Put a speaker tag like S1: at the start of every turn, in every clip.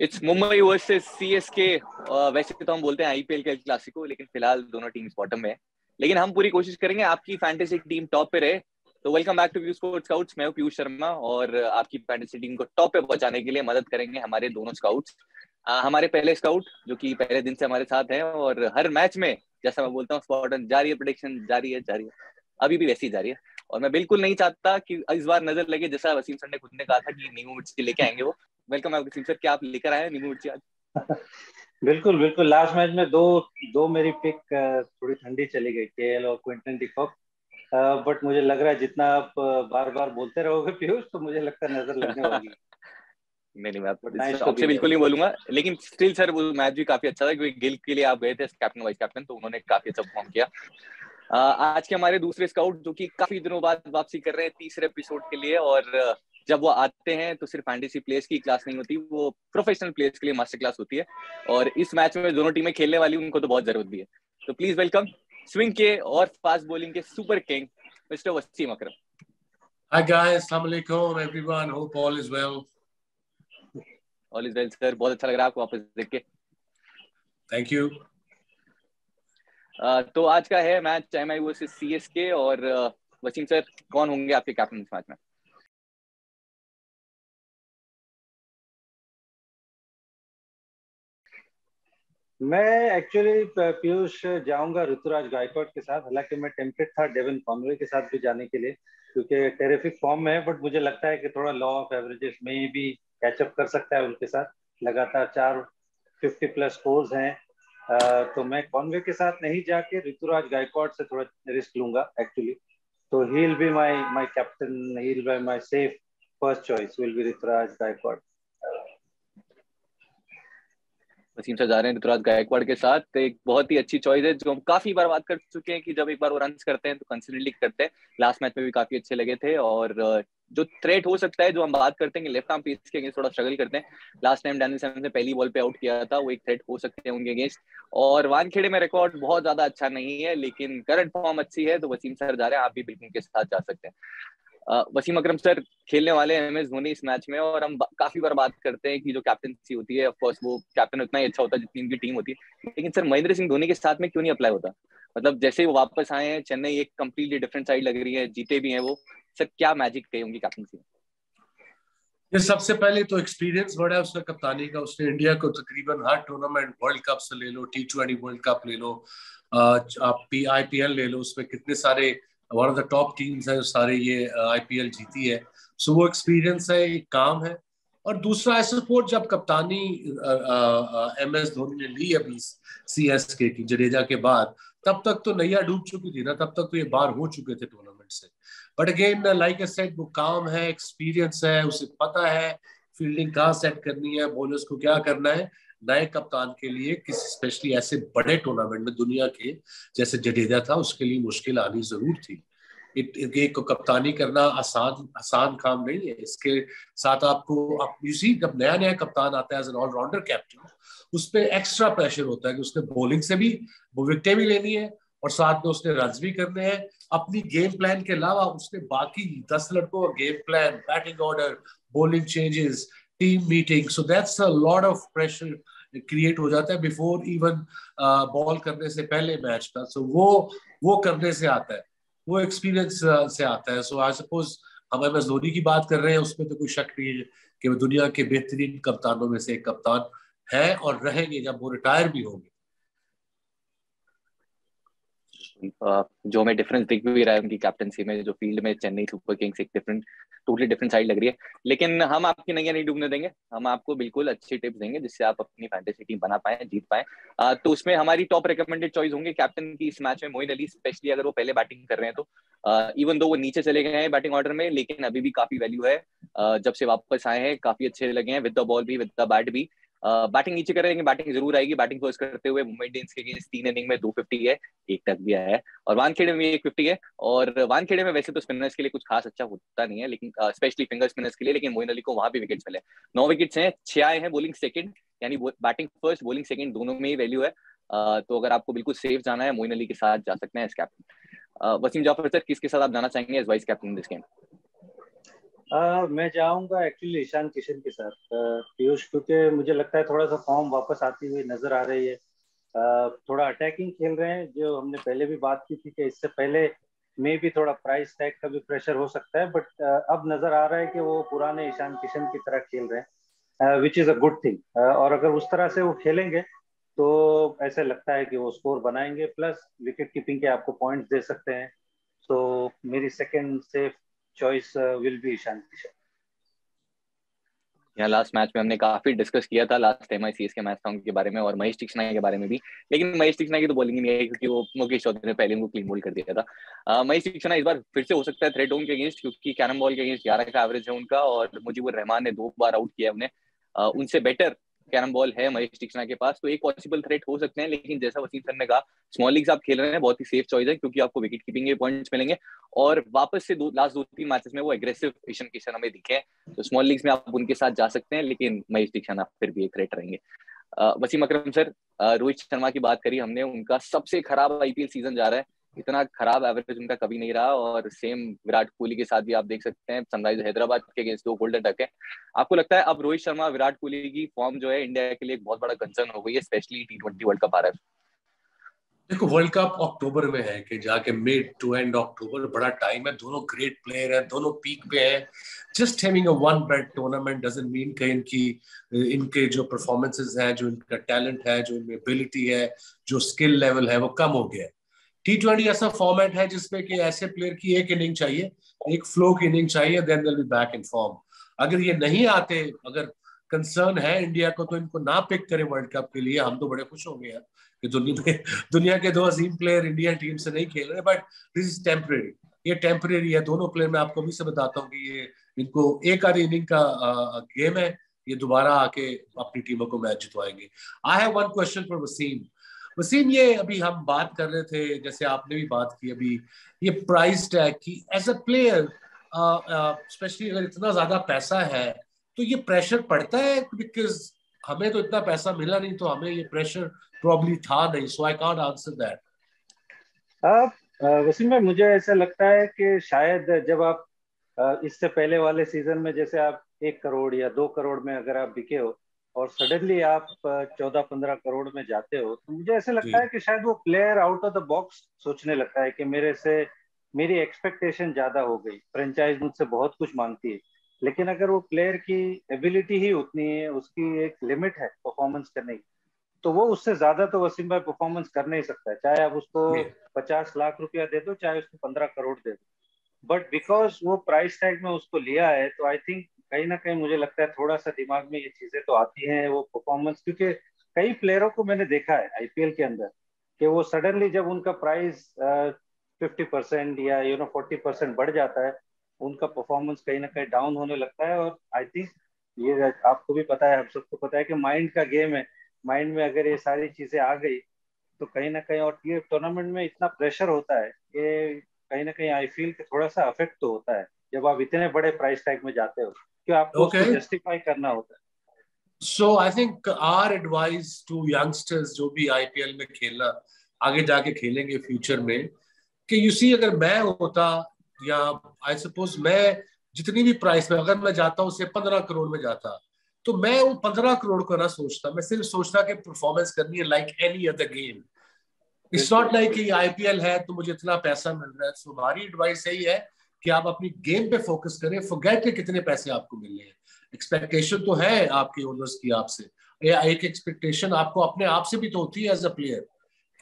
S1: It's Mumbai versus CSK वैसे तो हम बोलते हैं आईपीएल के क्लासिको लेकिन फ़िलहाल दोनों टीम्स बॉटम में है। लेकिन हम पूरी कोशिश करेंगे, आपकी फैंटेसी टीम टॉप पे रहे। तो welcome back to view sports scouts मैं हूँ पीयूष शर्मा और आपकी फैंटेसी टीम को टॉप पे पहुँचाने के लिए मदद करेंगे हमारे दोनों स्काउट्स हमारे पहले स्काउट जो कि पहले दिन से हमारे साथ हैं और हर मैच में, जैसा मैं बोलता हूँ स्पॉटन जारी है प्रोडिक्शन जारी है जारी है। अभी भी वैसी जारी है। और मैं बिल्कुल नहीं चाहता कि इस बार नज़र लगे, जैसा वसीम सर ने खुद ने कहा था कि नींबू मिर्ची लेके आएँगे वो। वेलकम वसीम सर क्या आप लेकर आए नींबू मिर्ची आज?
S2: बिल्कुल बिल्कुल। लास्ट मैच में दो दो मेरी पिक थोड़ी ठंडी चली गई केएल और क्विंटन डिकॉक बट मुझे लग रहा है जितना आप बार बार बोलते रहोगे पीयूष तो मुझे लगता है नज़र लगने वाली
S1: नहीं नहीं मैं आपसे बिल्कुल नहीं बोलूँगा लेकिन स्टिल सर वो मैच भी काफ़ी अच्छा था क्योंकि गिल के लिए आप गए थे कैप्टन वाइस कैप्टन तो उन्होंने काफ़ी अच्छा परफॉर्म किया। आज के हमारे दूसरे स्काउट जो कि काफ़ी दिनों बाद वापसी कर रहे हैं तीसरे एपिसोड के लिए और जब वो आते हैं तो सिर्फ़ फैंटेसी प्लेयर्स की क्लास नहीं होती वो प्रोफेशनल प्लेयर्स के लिए मास्टर क्लास होती है और इस मैच में दोनों टीमें खेलने वाली उनको तो बहुत ज़रूरत भी है तो प्लीज़ वेलकम स्विंग के और फास्ट बॉलिंग के super king mister Wasim Akram
S3: Hi guys, assalamu alaikum everyone. Hope all is well.
S1: All is well sir. बहुत अच्छा लग रहा है आपको वापस देख के.
S3: Thank you.
S1: Uh, तो आज का है match M I versus C S K और uh, वसीम सर कौन होंगे आपके कैप्टन इस मैच में
S2: मैं एक्चुअली पीयूष जाऊँगा ऋतुराज गायकवाड़ के साथ। हालाँकि मैं टेम्पटेड था डेविन कॉनवे के साथ भी जाने के लिए, क्योंकि टेरिफिक फॉर्म में है बट मुझे लगता है कि थोड़ा लॉ ऑफ़ एवरेजेस में भी कैचअप कर सकता है उनके साथ। लगातार चार फिफ्टी प्लस स्कोर्स हैं। तो मैं कॉनवे के साथ नहीं जाके ऋतुराज गायकवाड़ से थोड़ा रिस्क लूँगा एक्चुअली तो he will be my my captain he will be my safe first choice will be Ruturaj Gaikwad.
S1: Wasim sir जा रहे हैं ऋतुराज गायकवाड़ के साथ। एक बहुत ही अच्छी चॉइस है, जो हम काफ़ी बार बात कर चुके हैं कि जब एक बार वो रन करते हैं तो कंसिडरली करते हैं। लास्ट मैच में भी काफ़ी अच्छे लगे थे और जो थ्रेट हो सकता है, जो हम बात करते हैं कि लेफ़्ट आर्म पीस के अगेंस्ट थोड़ा स्ट्रगल करते हैं। लास्ट टाइम डैनियल सैमसन ने पहली बॉल पे आउट किया था, वो एक थ्रेट हो सकते हैं उनके अगेंस्ट और वानखेड़े में रिकॉर्ड बहुत ज़्यादा अच्छा नहीं है, लेकिन करंट फॉर्म अच्छी है तो वसीम सर जा रहे हैं, आप भी बिल्कुल के साथ जा सकते हैं। वसीम अकरम सर खेलने वाले हैं एम एस धोनी इस मैच में और हम काफ़ी बार बात करते हैं कि जो कैप्टनसी होती है ऑफकोर्स वो कैप्टन उतना ही अच्छा होता है जितनी उनकी टीम होती है। लेकिन सर, महेंद्र सिंह धोनी के साथ में क्यों नहीं अप्लाई होता? मतलब जैसे वो वापस आए हैं, चेन्नई एक कम्प्लीटली डिफरेंट साइड लग रही है, जीते भी हैं वो। सर, क्या मैजिक कही होंगी कैप्टनसी
S3: ये सबसे पहले तो एक्सपीरियंस बड़ा है उसका कप्तानी का। उसने इंडिया को तकरीबन हर टूर्नामेंट वर्ल्ड कप से ले लो टी ट्वेंटी वर्ल्ड कप ले लो आप पी आई पी एल ले लो, उसमें कितने सारे one of the top teams है सारे ये आईपीएल जीती है। सो वो एक्सपीरियंस है, एक काम है। और दूसरा आई सपोर्ट जब कप्तानी एम एस धोनी ने ली अभी सी एस के की, जडेजा के बाद, तब तक तो नैया डूब चुकी थी ना, तब तक तो ये बार हो चुके थे टूर्नामेंट से। But again like a set वो काम है एक्सपीरियंस है, उसे पता है फील्डिंग कहाँ सेट करनी है बॉलर्स को क्या करना है। नए कप्तान के लिए किसी स्पेशली ऐसे बड़े टूर्नामेंट में दुनिया के, जैसे जडेजा था, उसके लिए मुश्किल आनी ज़रूर थी। एक कप्तानी करना आसान आसान काम नहीं है। इसके साथ आपको, आप सी जब नया नया कप्तान आता है एज एन ऑलराउंडर कैप्टन उस पर एक्स्ट्रा प्रेशर होता है कि उसने बॉलिंग से भी, वो विकटें भी लेनी है और साथ में उसने रन भी करने हैं। अपनी गेम प्लान के अलावा उसने बाकी दस लड़कों का game plan batting order bowling changes team meeting so that's a lot of pressure create हो जाता है बिफोर इवन बॉल करने से पहले मैच का। सो वो वो करने से आता है। वो एक्सपीरियंस uh, से आता है। सो आई सपोज़ हम एम एस धोनी की बात कर रहे हैं उसमें तो कोई शक नहीं है कि वो दुनिया के बेहतरीन कप्तानों में से एक कप्तान है और रहेंगे जब वो रिटायर भी होंगे।
S1: जो हमें डिफरेंस दिख भी रहा है उनकी कैप्टनसी में, जो फ़ील्ड में चेन्नई सुपर किंग्स एक डिफरेंट टोटली डिफरेंट साइड लग रही है। लेकिन हम आपकी नैया नहीं डूबने देंगे। हम आपको बिल्कुल अच्छी टिप्स देंगे जिससे आप अपनी फैंटेसी टीम बना पाए, जीत पाए। तो उसमें हमारी टॉप रिकमेंडेड चॉइस होंगे कैप्टन की इस मैच में मोइन अली स्पेशली अगर वो पहले बैटिंग कर रहे हैं तो। इवन दो वो नीचे चले गए हैं बैटिंग ऑर्डर में, लेकिन अभी भी काफ़ी वैल्यू है। जब से वापस आए हैं, काफ़ी अच्छे लगे हैं विद द बॉल भी विद द बैट भी। बैटिंग नीचे कर रहे बैटिंग ज़रूर आएगी। बैटिंग फ़र्स्ट करते हुए मुंबई इंडियंस के अगेंस्ट तीन इनिंग में दो फिफ्टी है, एक तक भी आया है। और वानखेड़े में एक फिफ्टी है। और वानखेड़े में वैसे तो स्पिनर्स के लिए कुछ खास अच्छा होता नहीं है, लेकिन स्पेशली फिंगर स्पिनर्स के लिए, लेकिन मोइन अली को वहाँ भी विकेट मिले। नौ विकेट्स हैं छह आए हैं बोलिंग सेकंड यानी बैटिंग फ़र्स्ट बोलिंग सेकंड दोनों में ही वैल्यू है। तो अगर आपको बिल्कुल सेफ़ जाना है, मोइन अली के साथ जा सकते हैं as captain Wasim Jaffer sir, किसके साथ आप जाना चाहेंगे as vice captain this game
S2: आ, मैं जाऊँगा एक्चुअली ईशान किशन के साथ। पीयूष क्योंकि मुझे लगता है थोड़ा सा फॉर्म वापस आती हुई नज़र आ रही है। आ, थोड़ा अटैकिंग खेल रहे हैं जो हमने पहले भी बात की थी कि इससे पहले में भी थोड़ा प्राइस टैग का भी प्रेशर हो सकता है बट अब नज़र आ रहा है कि वो पुराने ईशान किशन की तरह खेल रहे हैं which is a good thing और अगर उस तरह से वो खेलेंगे तो ऐसे लगता है कि वो स्कोर बनाएँगे प्लस विकेट कीपिंग के आपको पॉइंट्स दे सकते हैं। तो मेरी second safe choice will be Ishan Kishan
S1: यहाँ लास्ट मैच में हमने काफ़ी डिस्कस किया था लास्ट टाइम आई के मैच था उनके बारे में और महेश टिक्सना के बारे में भी। लेकिन महेश टिक्सना की तो बॉलिंग नहीं आई क्योंकि वो मुकेश चौधरी ने पहले उनको क्लीन बोल कर दिया था। महेश टिक्सना इस बार फिर से हो सकता है थ्रेड के अगेंस्ट क्योंकि कैरम बॉल के अगेंस्ट ग्यारह का एवरेज है उनका और मुजीबुर रहमान ने दो बार आउट किया उन्हें। उनसे बेटर कैरम बॉल है महेश टिक्सना के पास तो एक पॉसिबल थ्रेट हो सकते हैं, लेकिन जैसा वसीम सर ने कहा स्मॉल लीग्स आप खेल रहे हैं, बहुत ही सेफ़ चॉइस है, क्योंकि आपको विकेट कीपिंग के पॉइंट्स मिलेंगे। और वापस से दो लास्ट दो, तीन मैचेस में वो एग्रेसिव ईशन किशन हमें दिखे तो स्मॉल लीग्स में आप उनके साथ जा सकते हैं, लेकिन महेश टिक्सना फिर भी एक थ्रेट रहेंगे। वसीम अकरम सर रोहित शर्मा की बात करी हमने, उनका सबसे खराब आईपीएल सीज़न जा रहा है। इतना खराब एवरेज उनका कभी नहीं रहा और सेम विराट कोहली के साथ भी आप देख सकते हैं सनराइज हैदराबाद के अगेंस्ट दो गोल्डन डक है। आपको लगता है अब रोहित शर्मा, विराट कोहली की फॉर्म जो है इंडिया के लिए एक बहुत बड़ा कंसर्न हो गई है specially T twenty world cup आ रहा है
S3: देखो वर्ल्ड कप अक्टूबर में है कि जाके मिड टू एंड अक्टूबर बड़ा टाइम है, दोनों ग्रेट प्लेयर हैं, दोनों पीक पे हैं। Just having a one bad tournament doesn't mean कि इनकी, इनके जो परफॉर्मेंसेस हैं, जो इनका टैलेंट है, जो इनमें एबिलिटी है, जो स्किल लेवल है, वो कम हो गया है। टी ट्वेंटी ऐसा फॉर्मेट है जिसमें कि ऐसे प्लेयर की एक इनिंग चाहिए, एक फ्लो की इनिंग चाहिए then will be back in form अगर ये नहीं आते, अगर कंसर्न है इंडिया को तो इनको ना पिक करें वर्ल्ड कप के लिए। हम तो बड़े खुश होंगे यार कि दुनिया में दुनिया के दो अजीम प्लेयर इंडियन टीम से नहीं खेल रहे बट दिस इज़ टेम्परेरी ये टेम्परेरी है। दोनों प्लेयर मैं आपको भी से बताता हूँ कि ये इनको एक आधी इनिंग का गेम है। ये दोबारा आके अपनी टीमों को match जितवाएँगे। I have one question for Wasim Wasim, ये अभी हम बात कर रहे थे, जैसे आपने भी बात की अभी, ये प्राइस टैग की एज अ प्लेयर स्पेशली अगर इतना ज़्यादा पैसा है तो ये प्रेशर पड़ता है? बिकॉज़ हमें तो इतना पैसा मिला नहीं तो हमें ये प्रेशर प्रॉब्ली था नहीं so I can't answer that
S2: Wasim भाई, मुझे ऐसा लगता है कि शायद जब आप इससे पहले वाले सीज़न में जैसे आप एक करोड़ या दो करोड़ में अगर आप बिके हो और सडनली आप चौदह पंद्रह करोड़ में जाते हो तो मुझे ऐसे लगता है कि शायद वो player out of the box सोचने लगता है कि मेरे से मेरी एक्सपेक्टेशन ज़्यादा हो गई। फ्रेंचाइज मुझसे बहुत कुछ मांगती है। लेकिन अगर वो प्लेयर की एबिलिटी ही उतनी है उसकी एक लिमिट है परफॉर्मेंस करने की तो वो उससे ज़्यादा तो वसीम भाई परफॉर्मेंस कर नहीं सकता है। चाहे आप उसको पचास लाख रुपया दे दो चाहे उसको पंद्रह करोड़ दे दो। बट बिकॉज़ वो प्राइस टैग में उसको लिया है तो आई थिंक कहीं ना कहीं मुझे लगता है थोड़ा सा दिमाग में ये चीज़ें तो आती हैं, वो परफॉर्मेंस क्योंकि कई प्लेयरों को मैंने देखा है आईपीएल के अंदर कि वो सडनली जब उनका प्राइस फिफ्टी परसेंट या यू नो फोर्टी परसेंट बढ़ जाता है, उनका परफॉर्मेंस कहीं ना कहीं डाउन होने लगता है और आई थिंक ये आपको भी पता है हम सबको पता है कि माइंड का गेम है। माइंड में अगर ये सारी चीज़ें आ गई तो कहीं ना कहीं और ये टूर्नामेंट में इतना प्रेशर होता है कि कहीं ना कहीं आई फील कि थोड़ा सा अफेक्ट तो होता है, जब आप इतने बड़े प्राइस टैग में जाते हो। कि आपको okay. जस्टिफाई करना होता है।
S3: So I think our advice to youngsters जो भी आईपीएल में खेलना आगे जाके खेलेंगे फ्यूचर में कि यू सी अगर मैं होता या आई सपोज़ मैं जितनी भी प्राइस में अगर मैं जाता हूँ पंद्रह करोड़ में जाता तो मैं वो पंद्रह करोड़ को ना सोचता मैं सिर्फ़ सोचता कि परफॉर्मेंस करनी है like any other game it's not like IPL है तो मुझे इतना पैसा मिल रहा है। सो हमारी एडवाइस यही है कि आप अपनी गेम पे फोकस करें फॉरगेट के कितने पैसे आपको मिल रहे हैं। एक्सपेक्टेशन तो है आपके ओनर्स की आपसे। एक एक्सपेक्टेशन आपको अपने आप से भी तो होती है एज अ प्लेयर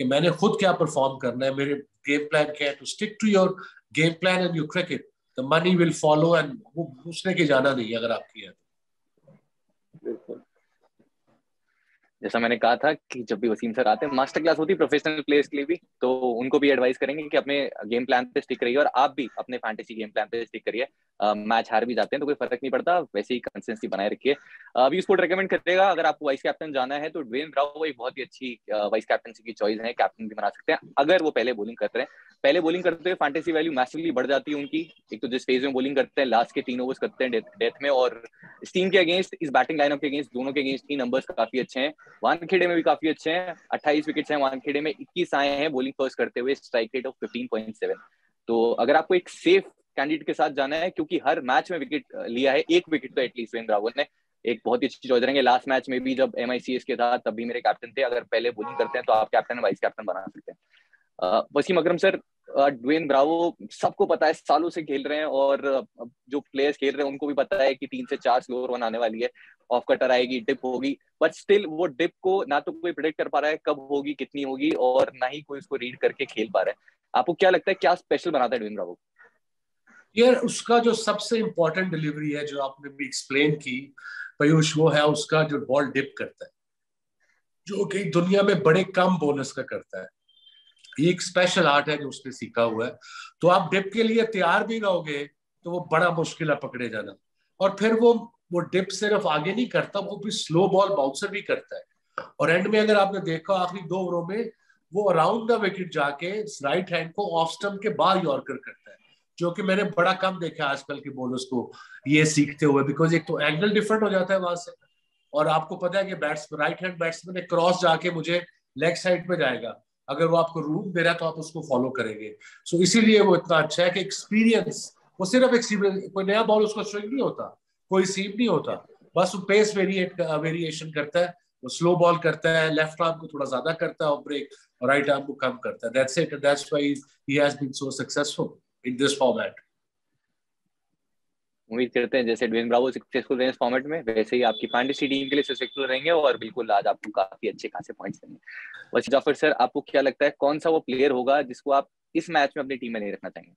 S3: कि मैंने खुद क्या परफॉर्म करना है, मेरे गेम प्लान क्या है to stick to your game plan and your cricket the money will follow and वो घुसने के जाना नहीं अगर आपकी है
S1: तो। जैसा मैंने कहा था कि जब भी वसीम सर आते हैं मास्टर क्लास होती है प्रोफेशनल प्लेयर्स के लिए भी तो उनको भी एडवाइस करेंगे कि अपने गेम प्लान पे स्टिक करिए और आप भी अपने फैंटेसी गेम प्लान पे स्टिक करिए। मैच हार भी जाते हैं तो कोई फ़र्क नहीं पड़ता, वैसे ही कंसिस्टेंसी बनाए रखिए। अभी उसको रिकमेंड करेगा, अगर आपको वाइस कैप्टन जाना है तो ड्वेन ब्रावो एक बहुत ही अच्छी वाइस कैप्टनसी की चॉइस है कैप्टन भी बना सकते हैं, अगर वो पहले बॉलिंग करते हैं पहले बॉलिंग करते हुए फैंटेसी वैल्यू मैसिवली बढ़ जाती है उनकी। एक तो जिस फ़ेज़ में बॉलिंग करते हैं लास्ट के तीन ओवर्स करते हैं डेथ में, और इस टीम के अगेंस्ट इस बैटिंग लाइनअप के अगेंस्ट दोनों के अगेंस्ट ही नंबर्स काफ़ी अच्छे हैं। वानखेड़े में भी काफ़ी अच्छे हैं, अट्ठाईस विकेट हैं वानखेड़े में, इक्कीस आए हैं बॉलिंग फ़र्स्ट करते हुए strike rate of fifteen point seven तो अगर आपको एक सेफ़ कैंडिडेट के साथ जाना है, क्योंकि हर मैच में विकेट लिया है, एक विकेट तो एटलीस्ट वीरेंद्र रावत ने। एक बहुत ही अच्छी चॉइस रहेंगे। लास्ट मैच में भी जब एम के था तब भी मेरे कैप्टन थे। अगर पहले बोलिंग करते हैं तो आप कैप्टन वाइस कैप्टन बना सकते हैं। Wasim Akram sir Dwayne Bravo, सबको पता है, सालों से खेल रहे हैं और जो प्लेयर्स खेल रहे हैं, उनको भी पता है कि तीन से चार स्लोअर वन आने वाली है। ऑफ़ कटर आएगी डिप होगी। बट स्टिल वो डिप को ना तो कोई प्रिडिक्ट कर पा रहा है, कब होगी, कितनी होगी, और ना ही कोई उसको रीड करके खेल पा रहा है। आपको क्या लगता है, क्या स्पेशल बनाता है ड्वेन ब्रावो?
S3: यार, उसका जो सबसे इंपॉर्टेंट डिलीवरी है जो आपने भी एक्सप्लेन की, पीयूष, वो है उसका जो बॉल डिप करता है, जो कि दुनिया में बड़े कम बोनस का करता है। ये एक स्पेशल आर्ट है जो उसने सीखा हुआ है। तो आप डिप के लिए तैयार भी रहोगे तो वो बड़ा मुश्किल है पकड़े जाना। और फिर वो वो डिप सिर्फ़ आगे नहीं करता, वो भी स्लो बॉल बाउंसर भी करता है। और एंड में अगर आपने देखा, आखिरी दो ओवरों में, वो अराउंड द विकेट जाके राइट हैंड को ऑफ़ स्टम्प के बाहर यॉर्कर करता है। जो कि मैंने बड़ा कम देखा आजकल के बॉलर्स को ये सीखते हुए बिकॉज़ एक तो एंगल डिफरेंट हो जाता है वहाँ से। और आपको पता है कि bats right hand batsman cross जाके मुझे लेग साइड पे जाएगा। अगर वो आपको रूम दे रहा है तो आप उसको फॉलो करेंगे। सो so, इसीलिए वो इतना अच्छा है कि एक्सपीरियंस वो सिर्फ़ एक्सपीरियंस कोई नया बॉल उसको स्विंग नहीं होता कोई सीम नहीं होता। बस वो पेस वेरिएट वेरिएशन करता है वो स्लो बॉल करता है लेफ़्ट आर्म को थोड़ा ज़्यादा करता है और ब्रेक राइट आर्म को कम करता है। That's it that's why he has been so successful in this format
S1: उम्मीद करते हैं जैसे ड्वेन ब्रावो सक्सेसफुल रहे इस फॉर्मेट में, वैसे ही आपकी फैंटेसी टीम के लिए सक्सेसफुल रहेंगे और बिल्कुल आज आपको काफ़ी अच्छे खासे पॉइंट्स देंगे। वैसे जाफ़र सर, आपको क्या लगता है कौन सा वो प्लेयर होगा जिसको आप इस मैच में अपनी टीम में नहीं रखना चाहेंगे?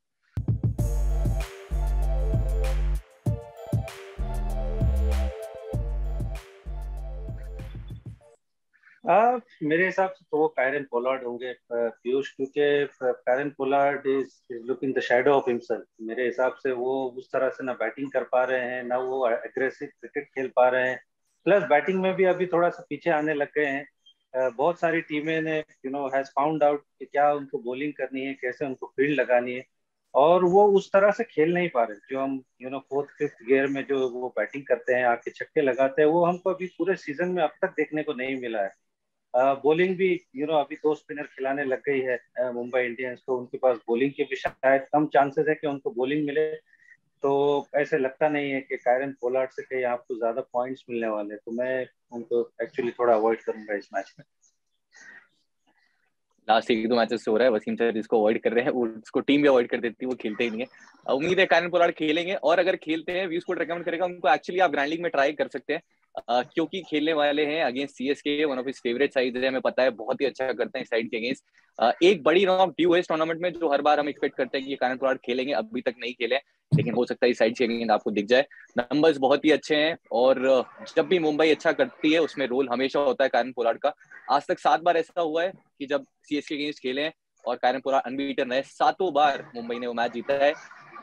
S2: आ, मेरे हिसाब से तो वो कायरन पोलार्ड होंगे पीयूष क्योंकि Kieron Pollard is is looking the shadow of himself मेरे हिसाब से वो उस तरह से ना बैटिंग कर पा रहे हैं ना वो एग्रेसिव क्रिकेट खेल पा रहे हैं। प्लस बैटिंग में भी अभी थोड़ा सा पीछे आने लग गए हैं। बहुत सारी टीमें ने you know has found out कि क्या उनको बॉलिंग करनी है कैसे उनको फ़ील्ड लगानी है। और वो उस तरह से खेल नहीं पा रहे जो हम you know fourth fifth gear में जो वो बैटिंग करते हैं आके छक्के लगाते हैं वो हमको अभी पूरे सीज़न में अब तक देखने को नहीं मिला है। बॉलिंग भी यू नो अभी दो स्पिनर खिलाने लग गई है मुंबई इंडियंस तो उनके पास बॉलिंग के भी शायद कम चांसेस है कि उनको बॉलिंग मिले। तो ऐसे लगता नहीं है कि कायरन पोलार्ड से कहीं आपको ज़्यादा पॉइंट्स मिलने वाले तो मैं उनको एक्चुअली थोड़ा अवॉइड करूँगा इस मैच में।
S1: लास्ट एक दो मैचेस हो रहा है वसीम सर जिसको अवॉइड कर रहे हैं उसको टीम भी अवॉइड कर देती है, वो खेलते ही नहीं है। उम्मीद है कायरन पोलार्ड खेलेंगे, और अगर खेलते हैं व्यूज़ को रिकमेंड करेगा, उनको एक्चुअली आप ग्रैंड लीग में ट्राई कर सकते हैं। क्योंकि खेलने वाले हैं against C S K one of his favourite side है, हमें पता है, बहुत ही अच्छा करते हैं साइड के अगेंस्ट एक बड़ी नॉक ड्यू है इस टूर्नामेंट में, जो हर बार हम एक्सपेक्ट करते हैं कि कारण प्रोड खेलेंगे, अभी तक नहीं खेले, लेकिन हो सकता है साइड के अगेंस्ट आपको दिख जाए। नंबर्स बहुत ही अच्छे हैं और जब भी मुंबई अच्छा करती है, उसमें रोल हमेशा होता है कारण पोलार्ड का। आज तक सात बार ऐसा हुआ है कि जब सी के अगेंस्ट खेले और कारण पोलार्ड अनबीटन रहे, सातों बार मुंबई ने वो मैच जीता है।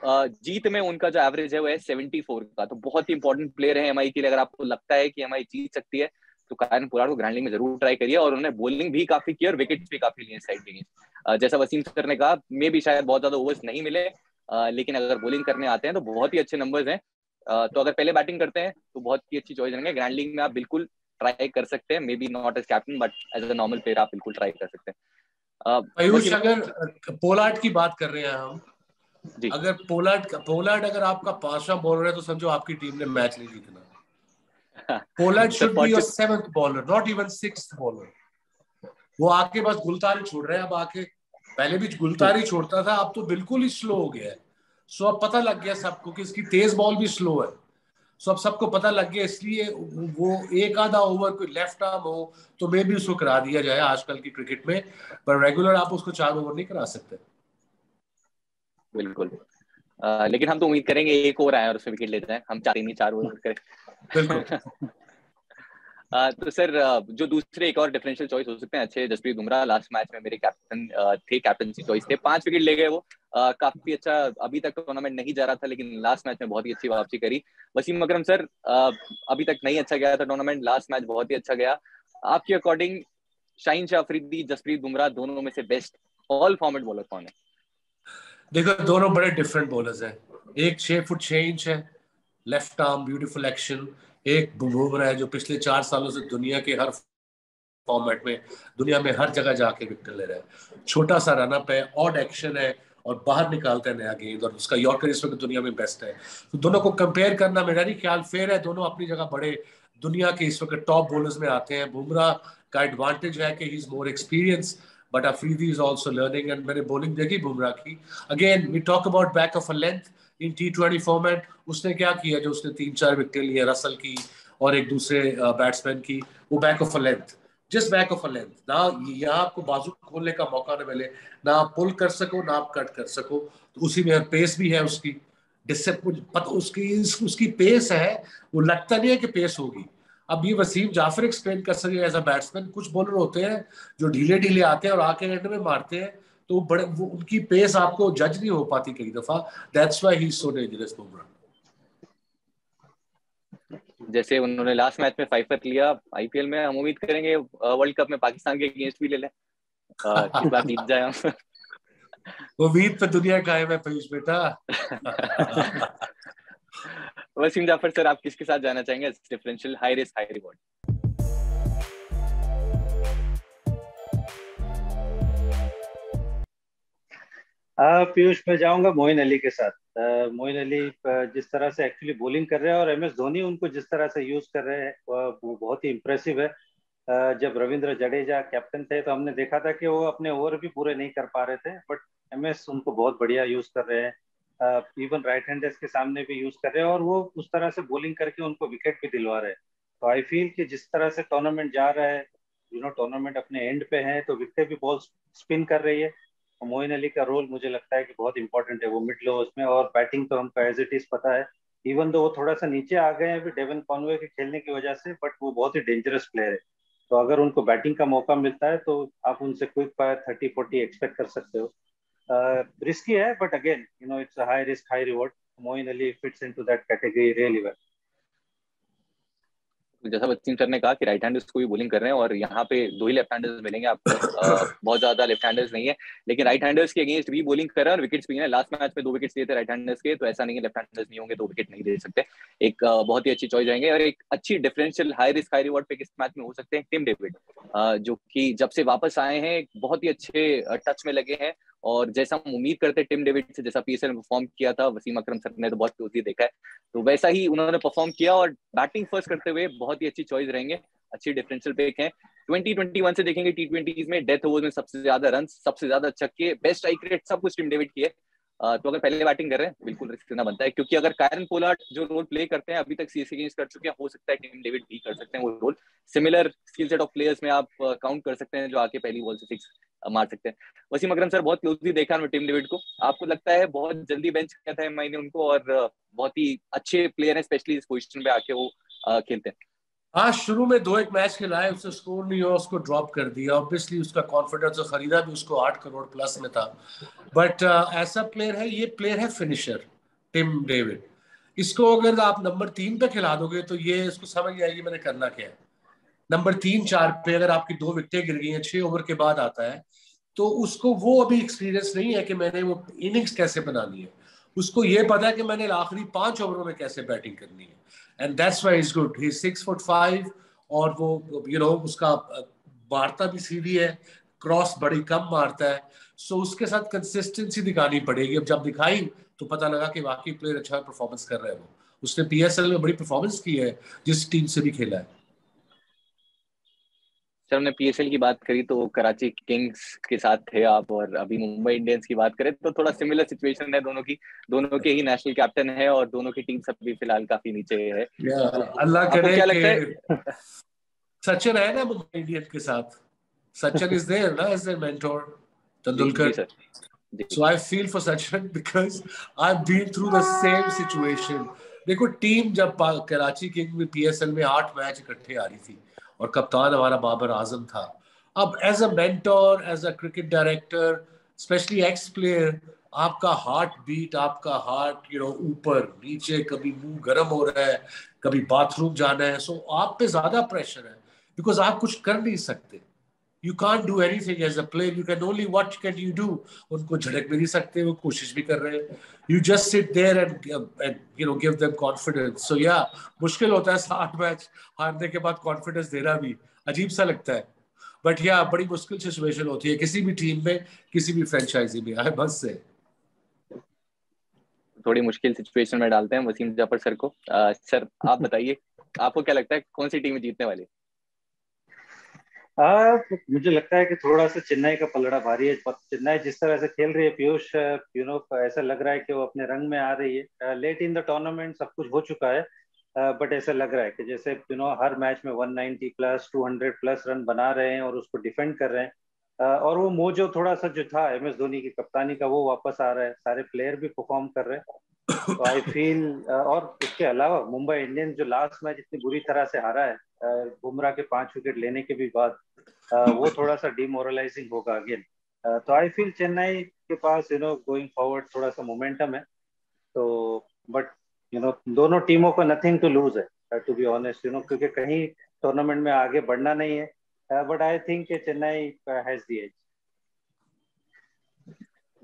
S1: जीत में उनका जो एवरेज है वो है सेवेंटी फोर का। तो बहुत ही इंपॉर्टेंट प्लेयर है एमआई के लिए अगर आपको लगता है कि एमआई जीत सकती है तो कायन पुराण को ग्राउंडिंग में ज़रूर ट्राई करिए और उन्होंने बॉलिंग भी काफ़ी की और विकेट भी काफ़ी लिए साइड के लिए। जैसा वसीम सर ने कहा मे भी शायद बहुत ज़्यादा ओवर्स नहीं मिले लेकिन अगर बॉलिंग करने आते हैं तो बहुत ही अच्छे नंबर्स हैं। तो अगर पहले बैटिंग करते हैं तो बहुत ही अच्छी चॉइस रहेंगे ग्रैंड लीग में आप बिल्कुल ट्राई कर सकते हैं। Maybe not as captain but as a normal player आप बिल्कुल ट्राई कर सकते
S3: हैं। अगर पोलार्ड की बात कर रहे हैं हम अगर पोलार्ड पोलार्ड अगर आपका पांचवा बॉलर है तो समझो आपकी टीम ने मैच नहीं जीतना। Pollard should be your seventh bowler not even sixth bowler वो आके बस गुलतारी छोड़ रहे हैं अब आके पहले भी गुलतारी छोड़ता था अब तो बिल्कुल ही स्लो हो गया है। सो अब पता लग गया सबको कि इसकी तेज बॉल भी स्लो है। सो अब सबको पता लग गया इसलिए वो एक आधा ओवर कोई लेफ़्ट आर्म हो तो मे भी उसको करा दिया जाए आजकल की क्रिकेट में पर रेगुलर आप उसको चार ओवर नहीं करा सकते।
S1: बिल्कुल। आ, लेकिन हम तो उम्मीद करेंगे एक और आए और उसमें विकेट लेते हैं। हम चाहते नहीं चार ओवर करें। तो सर जो दूसरे एक और डिफरेंशियल चॉइस हो सकते हैं अच्छे जसप्रीत बुमराह लास्ट मैच में मेरे कैप्टन थे कैप्टनसी चॉइस थे। पाँच विकेट ले गए वो। आ, काफ़ी अच्छा अभी तक टूर्नामेंट नहीं जा रहा था लेकिन लास्ट मैच में बहुत ही अच्छी वापसी करी। वसीम अकरम सर अभी तक नहीं अच्छा गया था टूर्नामेंट लास्ट मैच बहुत ही अच्छा गया। आपके अकॉर्डिंग शाहीन शाह अफरीदी जसप्रीत बुमराह दोनों में से बेस्ट ऑल फॉर्मेट बॉलर कौन है?
S3: देखो, दोनों बड़े डिफरेंट बॉलर्स हैं। एक छह फुट छह इंच है लेफ़्ट आर्म ब्यूटीफुल एक्शन एक बुमराह है जो पिछले चार सालों से दुनिया के हर फॉर्मेट में, दुनिया में हर जगह जाके विकेट ले रहा है। छोटा सा रनअप है ऑड एक्शन है और बाहर निकालता है नया गेंद और उसका यॉर्कर इस वक्त दुनिया में बेस्ट है। तो दोनों को कंपेयर करना मेरा नहीं ख्याल फेयर है। दोनों अपनी जगह बड़े, दुनिया के इस वक्त टॉप बॉलर्स में आते हैं। बुमराह का एडवांटेज है कि he is more experience but Afridi is also learning and मैंने बॉलिंग देखी बुमराह की। We talk about back of a length in T twenty format उसने क्या किया जो उसने तीन चार विकेट लिए रसल की और एक दूसरे बैट्समैन की, वो back of a length just back of a length ना, यहाँ आपको बाजू खोलने का मौका न मिले। ना आप पुल कर सको, ना आप कट कर सको। तो उसी में पेस भी है उसकी। पता, उसकी उसकी पेस है, वो लगता नहीं है कि पेस होगी। अब ये वसीम जाफ़र एक्सप्लेन कर सके एज अ बैट्समैन कुछ बॉलर होते हैं जो ढीले ढीले आते हैं और आके एंड में मारते हैं तो बड़े वो उनकी पेस आपको जज नहीं हो पाती कई दफ़ा। That's why he is so dangerous Bumrah
S1: जैसे उन्होंने लास्ट मैच में फाइव लिया आईपीएल में हम उम्मीद करेंगे वर्ल्ड कप में पाकिस्तान के अगेंस्ट भी ले लें। इस बार जीत जाए हम।
S3: उम्मीद पे दुनिया कायम है पीयूष बेटा।
S1: वसीम जाफ़र सर आप किसके साथ जाना चाहेंगे? Differential high risk high reward
S2: Piyush, मैं जाऊँगा मोइन अली के साथ। मोइन अली जिस तरह से एक्चुअली बॉलिंग कर रहे हैं और एम एस धोनी उनको जिस तरह से यूज़ कर रहे हैं वो बहुत ही इम्प्रेसिव है। जब रविंद्र जडेजा कैप्टन थे तो हमने देखा था कि वो अपने ओवर भी पूरे नहीं कर पा रहे थे बट एम एस उनको बहुत बढ़िया यूज़ कर रहे हैं। इवन राइट हैंडर्स के सामने भी यूज़ कर रहे हैं और वो उस तरह से बॉलिंग करके उनको विकेट भी दिलवा रहे हैं। तो आई फील कि जिस तरह से टूर्नामेंट जा रहा है यू नो टूर्नामेंट अपने एंड पे है तो विकेट भी बॉल स्पिन कर रही है। तो मोइन अली का रोल मुझे लगता है कि बहुत इंपॉर्टेंट है, वो मिड ओवर्स में और बैटिंग तो हमको एज इट इज़ पता है। इवन दो वो थोड़ा सा नीचे आ गए हैं अभी डेवन कॉनवे के खेलने की वजह से बट वो बहुत ही डेंजरस प्लेयर है। तो अगर उनको बैटिंग का मौका मिलता है तो आप उनसे quick fire thirty forty expect कर सकते हो। रिस्की है but again you know it's high risk high reward Moin Ali fits into that category really well
S1: जैसा वसीम सर ने कहा कि राइट हैंडर्स को भी बोलिंग कर रहे हैं और यहाँ पे दो ही लेफ़्ट हैंडर्स मिलेंगे आपको। बहुत ज़्यादा लेफ़्ट हैंडर्स नहीं है, लेकिन राइट हैंडर्स के अगेंस्ट भी बोलिंग कर रहे हैं और विकेट्स भी हैं। लास्ट मैच में दो विकेट्स लिए थे राइट हैंडर्स के तो ऐसा नहीं है लेफ़्ट हैंडर्स नहीं होंगे, दो विकेट नहीं दे सकते। एक बहुत ही अच्छी चॉइस जाएँगे और एक अच्छी differential high risk high reward पे किस मैच में हो सकते हैं। टिम डेविड जो कि जब से वापस आए हैं बहुत ही अच्छे टच में लगे हैं। और जैसा हम उम्मीद करते टिम डेविड से, जैसा पीएसएल ने परफॉर्म किया था, वसीम अक्रम सर ने तो बहुत क्लोजली देखा है। तो वैसा ही उन्होंने परफॉर्म किया और बैटिंग फ़र्स्ट करते हुए बहुत ही अच्छी चॉइस रहेंगे, अच्छी डिफरेंशियल पेक है। 2021 से देखेंगे टी ट्वेंटी में डेथ ओवर में सबसे ज़्यादा रन सबसे ज़्यादा छक्के बेस्ट आई रेट सब कुछ टिम डेविड की है। तो अगर पहले बैटिंग कर रहे हैं, बिल्कुल रिस्क लेना बनता है। क्योंकि अगर कायरन पोलार्ड जो रोल प्ले करते हैं, अभी तक सीएसके अगेंस्ट कर चुके हैं, हो सकता है टीम डेविड भी कर सकते हैं वो role similar skill set of players में आप काउंट कर सकते हैं जो आके पहली बॉल से सिक्स मार सकते हैं। वसीम अकरम सर, बहुत क्लोजली देखा मैं टीम डेविड को। आपको लगता है बहुत जल्दी बेंच किया था मैंने उनको और बहुत ही अच्छे प्लेयर है स्पेशली इस पोजिशन पे आके वो खेलते हैं।
S3: हाँ शुरू में दो एक मैच खिलाए उससे स्कोर नहीं हुआ उसको ड्रॉप कर दिया। ऑब्वियसली उसका कॉन्फिडेंस खरीदा भी उसको आठ करोड़ प्लस में था। बट uh, ऐसा प्लेयर है ये प्लेयर है फिनिशर टिम डेविड इसको अगर आप नंबर तीन पे खिला दोगे तो ये इसको समझ आएगी मैंने करना क्या है। नंबर तीन चार पे अगर आपकी दो विकटें गिर गई हैं छह ओवर के बाद आता है तो उसको वो अभी एक्सपीरियंस नहीं है कि मैंने वो इनिंग्स कैसे बनानी है। उसको ये पता है कि मैंने आखिरी पाँच ओवरों में कैसे बैटिंग करनी है। And that's why is good he six foot five और वो यू नो उसका मारता भी सीधी है क्रॉस बड़ी कम मारता है। सो so, उसके साथ कंसिस्टेंसी दिखानी पड़ेगी। अब जब दिखाई तो पता लगा कि वाकई प्लेयर अच्छा परफॉर्मेंस कर रहे हैं वो। उसने पीएसएल में बड़ी परफॉर्मेंस की है जिस टीम से भी खेला है।
S1: सर हमने पीएसएल की बात करी तो कराची किंग्स के साथ थे आप और अभी मुंबई इंडियंस की बात करें तो थोड़ा सिमिलर सिचुएशन है दोनों की। दोनों के ही नेशनल कैप्टन है और दोनों की टीम सब भी फ़िलहाल काफ़ी नीचे है।
S3: अल्लाह करे क्या लगता है? सचिन है ना मुंबई इंडियंस के साथ? सचिन इज़ देयर ना as their mentor Tendulkar? So I feel for Sachin because I've been through the same situation. देखो टीम जब कराची किंग में पीएसएल में आठ मैच इकट्ठे आ रही थी। और कप्तान हमारा बाबर आज़म था। अब as a mentor as a cricket director specially ex player आपका हार्ट बीट आपका हार्ट यू नो ऊपर नीचे कभी मुँह गर्म हो रहा है कभी बाथरूम जाना है। सो so, आप पे ज़्यादा प्रेशर है बिकॉज़ आप कुछ कर नहीं सकते। You can do anything as a player you can only what can you do उनको झड़क भी नहीं सकते वो कोशिश भी कर रहे हैं। You just sit there and you know give them confidence so या मुश्किल होता है साठ मैच हारने के बाद कॉन्फिडेंस देना भी। अजीब सा लगता है। बट या बड़ी मुश्किल सिचुएशन होती है किसी भी टीम में किसी भी फ्रेंचाइजी में। I must say.
S1: थोड़ी मुश्किल सिचुएशन में डालते हैं वसीम जाफ़र सर को। आ, सर आप बताइए आपको क्या लगता है कौन सी टीम जीतने वाली
S2: आ, मुझे लगता है कि थोड़ा सा चेन्नई का पलड़ा भारी है। चेन्नई जिस तरह से खेल रही है पीयूष यू नो ऐसा लग रहा है कि वो अपने रंग में आ रही है। लेट इन द टूर्नामेंट सब कुछ हो चुका है। बट ऐसा लग रहा है कि जैसे यू नो हर मैच में 190 प्लस 200 प्लस रन बना रहे हैं और उसको डिफेंड कर रहे हैं। और वो मोजो थोड़ा सा जो था एम एस धोनी की कप्तानी का वो वापस आ रहा है। सारे प्लेयर भी परफॉर्म कर रहे हैं। तो आई फील और इसके अलावा मुंबई इंडियंस जो लास्ट मैच इतनी बुरी तरह से हारा है बुमराह के पाँच विकेट लेने के भी बाद वो थोड़ा सा डिमोरलाइजिंग होगा अगेन तो आई फील चेन्नई के पास यू नो गोइंग फॉरवर्ड थोड़ा सा मोमेंटम है। तो बट यू नो दोनों टीमों को नथिंग टू लूज है to be honest you know क्योंकि कहीं टूर्नामेंट में आगे बढ़ना नहीं है। But I think Chennai has the edge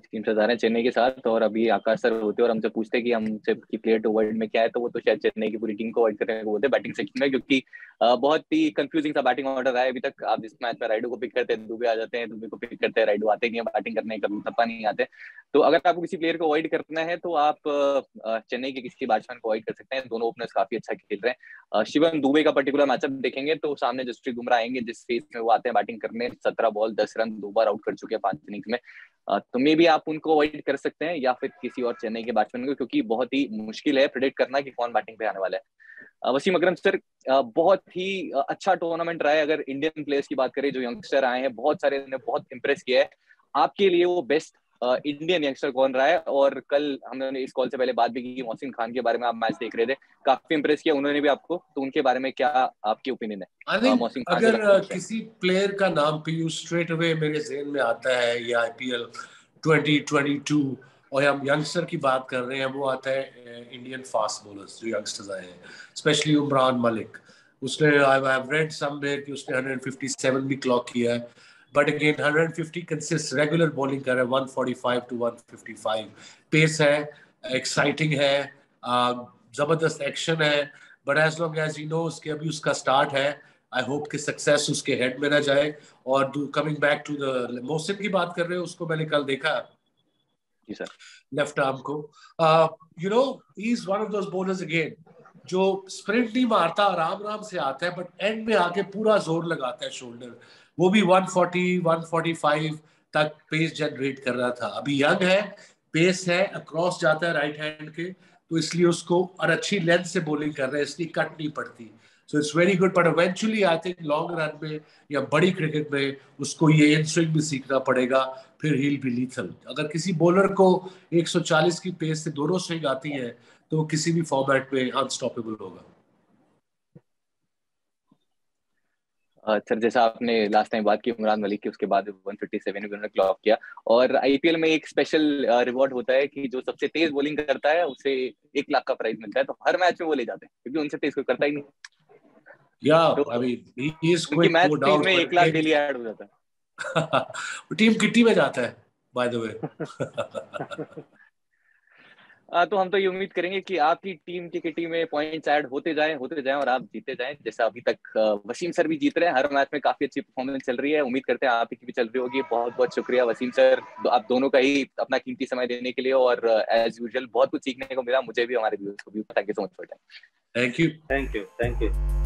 S1: team से जा रहे हैं चेन्नई के साथ और अभी आकाश सर होते और हमसे पूछते कि हमसे की प्लेयर टू वर्ल्ड में क्या है तो वो तो शायद चेन्नई की पूरी टीम को अवॉइड करने को बोलते बैटिंग सेक्शन में, क्योंकि बहुत ही कंफ्यूजिंग सा बैटिंग ऑर्डर है। अभी तक आप जिस मैच में राइडो को पिक करते हैं दुबे आ जाते हैं दुबे को पिक करते हैं राइडो आते नहीं है बैटिंग करने, कभी थप्पा नहीं आते। तो अगर आपको किसी प्लेयर को अवॉइड करना है तो आप चेन्नई के किसी बैट्समैन को अवॉइड कर सकते हैं। दोनों ओपनर्स काफ़ी अच्छा खेल रहे हैं। शिवम दुबे का पर्टिकुलर मैचअप देखेंगे तो सामने जसप्रीत बुमराह आएँगे, जिस फ़ेज़ में वो आते हैं बैटिंग करने। सत्रह बॉल दस रन दो बार आउट कर चुके हैं पाँच इनिंग्स में। तो मे भी आप उनको अवॉइड कर सकते हैं या फिर किसी और चेन्नई के बैट्समैन को, क्योंकि बहुत ही मुश्किल है प्रिडिक्ट करना कि कौन बैटिंग पे आने वाला है। वसीम अकरम सर बहुत ही अच्छा टूर्नामेंट रहा है। अगर इंडियन प्लेयर्स की बात करें, जो यंगस्टर आए हैं, बहुत सारे ने बहुत इंप्रेस किया है। आपके लिए वो बेस्ट इंडियन यंगस्टर कौन रहा है? और कल हमने इस कॉल से पहले बात भी की मोहसिन खान के बारे में आप मैच देख रहे थे। काफ़ी इंप्रेस किया उन्होंने भी आपको। तो उनके बारे में क्या आपकी ओपिनियन
S3: है? मोहसिन खान अगर किसी प्लेयर का नाम पीयूष स्ट्रेट अवे मेरे जहन में आता है ये आईपीएल 2022 और हम यंगस्टर की बात कर रहे हैं वो आता है इंडियन फास्ट बॉलर्स जो यंगस्टर्स आए हैं स्पेशली उमरान मलिक। उसने आई हैव रेड समवेयर कि उसने 157 भी क्लॉक किया है। But again 150 consist regular bowling कर रहा है 145 टू 155 पेस है एक्साइटिंग है ज़बरदस्त एक्शन है. But as long as you know उसके अभी उसका स्टार्ट है आई होप कि सक्सेस उसके हेड में ना जाए. और coming back to the Mohsin की बात कर रहे हो उसको मैंने कल देखा।
S1: जी सर।
S3: लेफ़्ट आर्म को। You know he is one of those bowlers again जो स्प्रिंट नहीं मारता आराम आराम से आता है बट एंड में आके पूरा ज़ोर लगाता है शोल्डर वो भी 140 145 तक पेस जनरेट कर रहा था। अभी यंग है पेस है अक्रॉस जाता है राइट हैंड के तो इसलिए उसको और अच्छी लेंथ से बॉलिंग कर रहे हैं, इसलिए कट नहीं पड़ती। So it's very good but eventually I think long run में या बड़ी क्रिकेट में उसको ये इन स्विंग भी सीखना पड़ेगा, फिर हील भी लीथल अगर किसी बॉलर को 140 की पेस से दोनों स्विंग आती है तो किसी भी फॉर्मेट में अनस्टॉपेबल होगा।
S1: सर जैसा आपने लास्ट टाइम बात की इमरान मलिक की उसके बाद 157 भी उन्होंने क्लॉक किया। और आईपीएल में एक स्पेशल रिवॉर्ड होता है कि जो सबसे तेज बॉलिंग करता है उसे एक लाख का प्राइज मिलता है। तो हर मैच में वो ले जाते हैं क्योंकि उनसे तेज कोई करता ही नहीं।
S3: या I mean he is quick
S1: में एक लाख डेली ऐड हो जाता
S3: है। टीम किट्टी में जाता है बाय द वे
S1: तो हम तो ये उम्मीद करेंगे कि आपकी टीम की किटी में पॉइंट्स ऐड होते जाएँ होते जाएँ और आप जीते जाएँ। जैसा अभी तक वसीम सर भी जीत रहे हैं। हर मैच में काफ़ी अच्छी परफॉर्मेंस चल रही है। उम्मीद करते हैं आप की भी चल रही होगी। बहुत बहुत शुक्रिया वसीम सर। आप दोनों का ही अपना कीमती समय देने के लिए और एज यूजल बहुत कुछ सीखने को मिला। मुझे भी हमारे व्यूज़ को भी। Thank you so much for
S3: time thank you
S2: thank you thank you